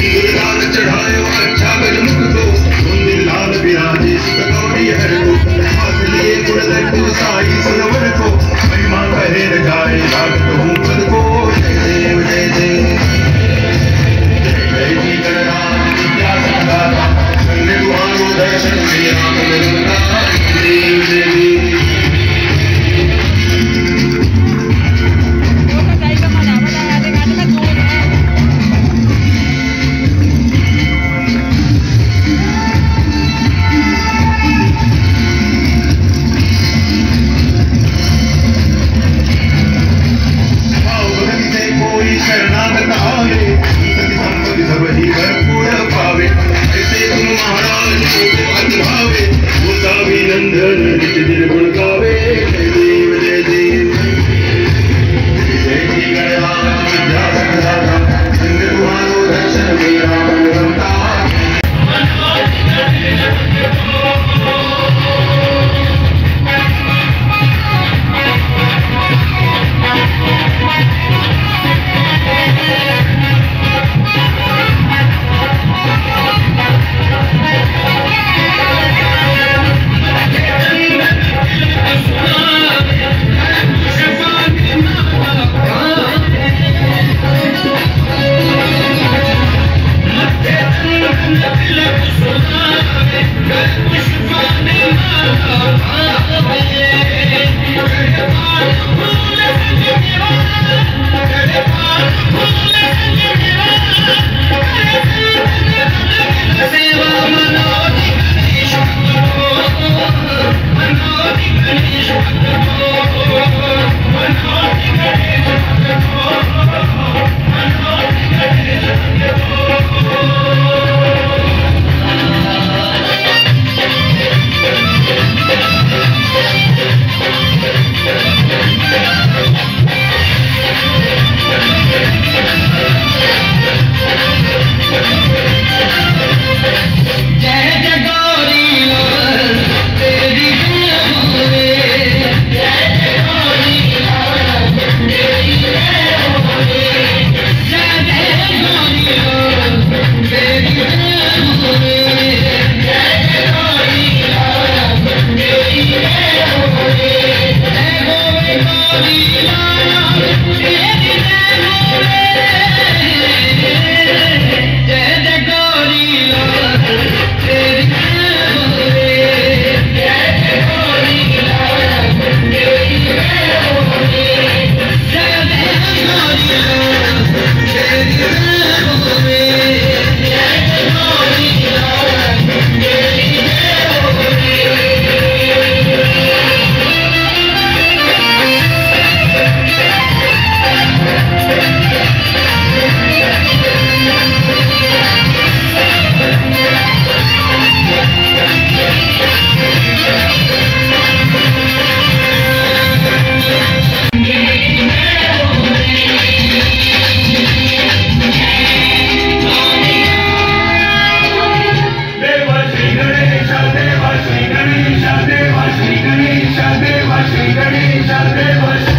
गुरुदान चढ़ायो अच्छा गजमुख को सुंदर लाल बिराजे सुतगौरी हर को हाथ लिए गुण लड्डू साई सुनवर को महिमा कहे जाए लागत Deva Shri Ganesha Deva Shri Ganesha Deva Shri Ganesha Deva Shri